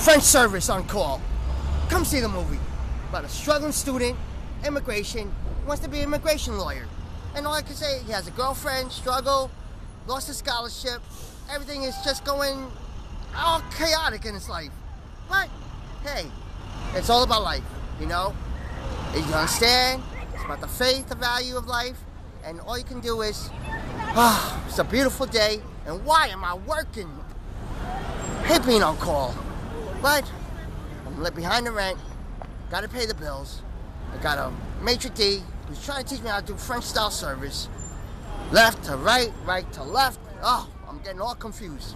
French service on call. Come see the movie about a struggling student, immigration, wants to be an immigration lawyer. And all I can say, he has a girlfriend, struggle, lost his scholarship. Everything is just going all chaotic in his life. But hey, it's all about life, you know? You understand? It's about the faith, the value of life, and all you can do is, ah, it's a beautiful day, and why am I working? hate being on call, but I'm left behind the rent, gotta pay the bills. I got a maitre d' who's trying to teach me how to do French style service. Left to right, right to left. Oh, I'm getting all confused.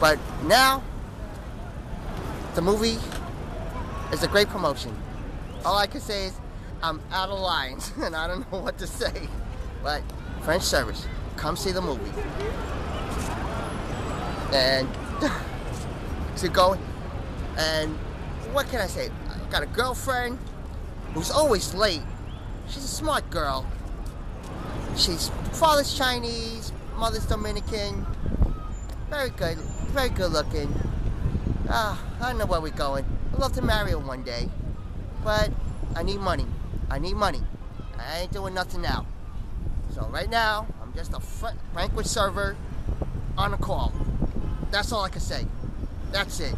But now, the movie is a great promotion. All I can say is I'm out of lines and I don't know what to say. But French service, come see the movie. And to go and what can I say? I got a girlfriend who's always late. She's a smart girl. She's father's Chinese, mother's Dominican. Very good, very good looking. Ah, I don't know where we're going. I'd love to marry her one day. But I need money. I need money. I ain't doing nothing now. So right now, I'm just a banquet server on a call. That's all I can say. That's it.